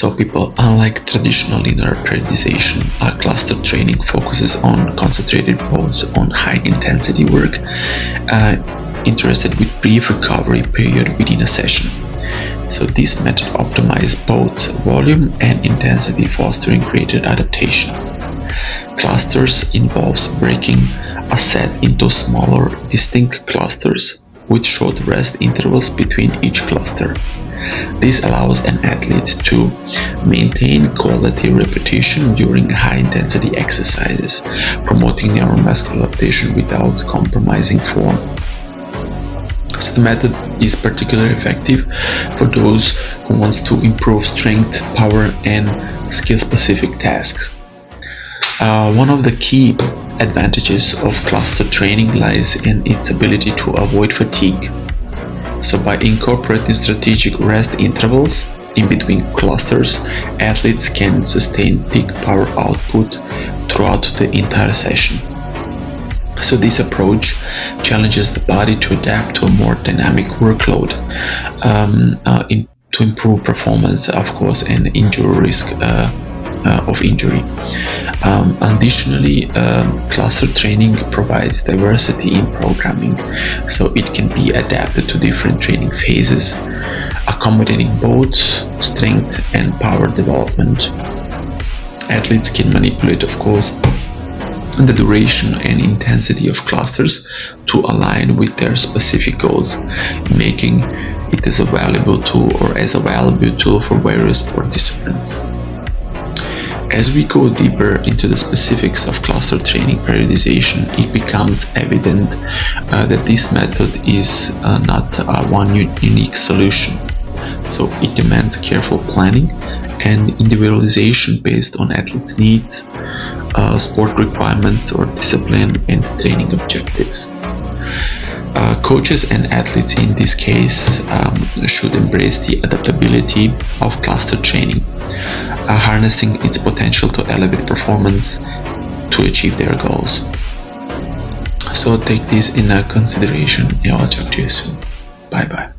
So people, unlike traditional linear periodization, uh, cluster training focuses on concentrated modes on high intensity work, uh, interested with brief recovery period within a session. So this method optimizes both volume and intensity fostering greater adaptation. Clusters involves breaking a set into smaller distinct clusters with short rest intervals between each cluster. This allows an athlete to maintain quality repetition during high intensity exercises, promoting neuromuscular adaptation without compromising form. So the method is particularly effective for those who want to improve strength, power and skill-specific tasks. Uh, one of the key advantages of cluster training lies in its ability to avoid fatigue. So by incorporating strategic rest intervals in between clusters, athletes can sustain peak power output throughout the entire session. So this approach challenges the body to adapt to a more dynamic workload um, uh, in, to improve performance, of course, and injury risk uh, uh, of injury. Um, additionally, um, cluster training provides diversity in programming, so it can be adapted to different training phases, accommodating both strength and power development. Athletes can manipulate, of course, the duration and intensity of clusters to align with their specific goals, making it as a valuable tool or as a valuable tool for various sport disciplines. As we go deeper into the specifics of cluster training periodization, it becomes evident uh, that this method is uh, not uh, one unique solution. So it demands careful planning and individualization based on athletes' needs, uh, sport requirements or discipline and training objectives. Uh, coaches and athletes in this case um, should embrace the adaptability of cluster training, uh, harnessing its potential to elevate performance to achieve their goals. So take this in consideration. Yeah, I'll talk to you soon. Bye bye.